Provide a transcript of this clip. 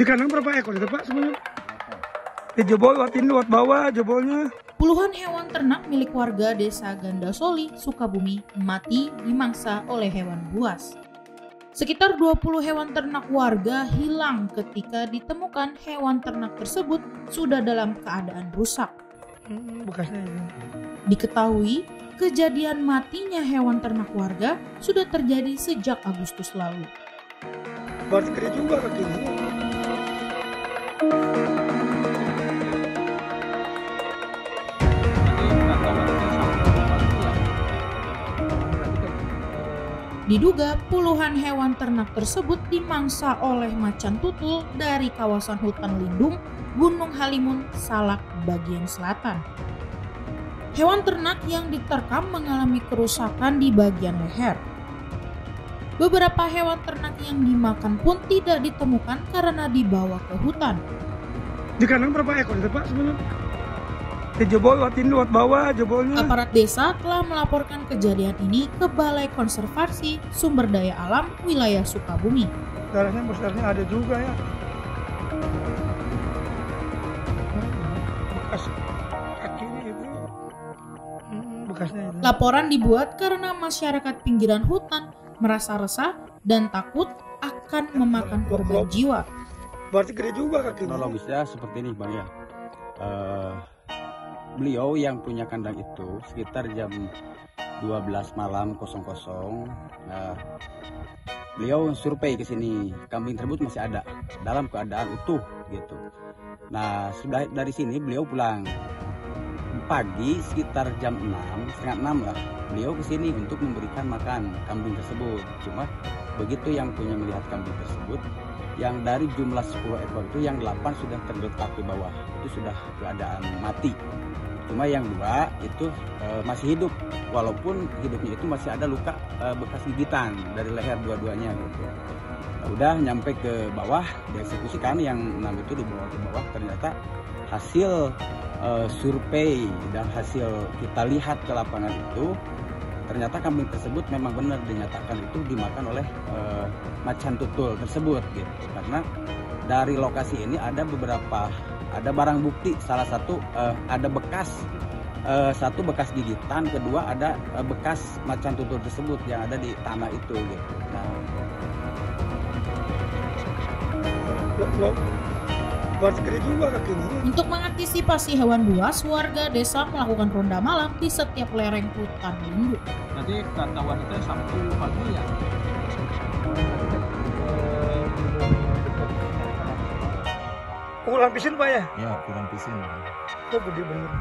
Di kanan berapa ekor itu Pak sebenarnya? Di jebol, buat ini, buat bawah, jebolnya. Puluhan hewan ternak milik warga desa Gandasoli, Sukabumi mati dimangsa oleh hewan buas. Sekitar 20 hewan ternak warga hilang ketika ditemukan hewan ternak tersebut sudah dalam keadaan rusak. Hmm, bekasnya ini. Diketahui, kejadian matinya hewan ternak warga sudah terjadi sejak Agustus lalu. Berarti juga kakinya. Diduga puluhan hewan ternak tersebut dimangsa oleh macan tutul dari kawasan hutan lindung Gunung Halimun, Salak, bagian selatan. Hewan ternak yang diterkam mengalami kerusakan di bagian leher. Beberapa hewan ternak yang dimakan pun tidak ditemukan karena dibawa ke hutan. Di kanan berapa ekor itu Pak sebenarnya? Di jebol, buat ini, buat bawah, jebolnya. Aparat desa telah melaporkan kejadian ini ke Balai Konservasi Sumber Daya Alam wilayah Sukabumi. Darahnya besarnya ada juga ya. Bekas kakinya itu. Hmm, bekasnya itu. Laporan dibuat karena masyarakat pinggiran hutan merasa resah dan takut akan memakan korban jiwa. Berarti gede juga kakinya. kronologisnya seperti ini bang ya Eh, beliau yang punya kandang itu sekitar jam 12 malam 00 Nah, beliau survei ke sini kambing tersebut masih ada dalam keadaan utuh gitu nah sudah dari sini beliau pulang pagi sekitar jam 6 setengah 6 lah. Beliau ke sini untuk memberikan makan kambing tersebut. Cuma begitu yang punya melihat kambing tersebut yang dari jumlah 10 ekor itu yang 8 sudah tergeletak ke bawah. Itu sudah keadaan mati. Cuma yang dua itu eh, masih hidup. Walaupun hidupnya itu masih ada luka eh, bekas gigitan dari leher dua-duanya gitu. Nah, udah nyampe ke bawah dieksekusikan. Yang enam itu dibawa ke bawah. Ternyata hasil eh, survei dan hasil kita lihat ke lapangan itu ternyata kambing tersebut memang benar dinyatakan itu dimakan oleh eh, macan tutul tersebut gitu. Karena dari lokasi ini ada beberapa ada barang bukti salah satu eh, ada bekas eh, satu bekas gigitan kedua ada eh, bekas macan tutul tersebut yang ada di tanah itu gitu. Nah Juga kakinya. Untuk mengantisipasi hewan buas, warga desa melakukan ronda malam di setiap lereng hutan lindung. Nanti kata wanita Sabtu pagi ya. Oh, lampisin Pak ya? Ya, kurang pisin. Oh, gede bener.